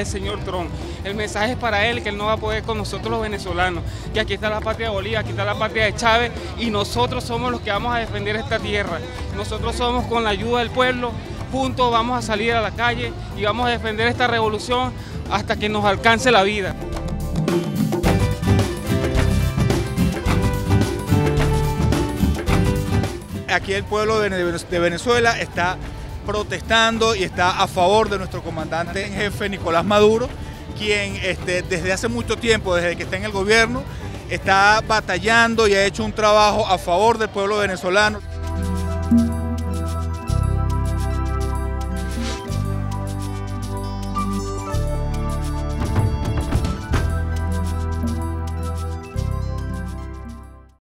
El señor Trump, el mensaje es para él que él no va a poder con nosotros los venezolanos, que aquí está la patria de Bolívar, aquí está la patria de Chávez y nosotros somos los que vamos a defender esta tierra. Nosotros somos con la ayuda del pueblo, juntos vamos a salir a la calle y vamos a defender esta revolución hasta que nos alcance la vida. Aquí el pueblo de Venezuela está protestando y está a favor de nuestro comandante en jefe Nicolás Maduro, quien este, desde hace mucho tiempo, desde que está en el gobierno, está batallando y ha hecho un trabajo a favor del pueblo venezolano.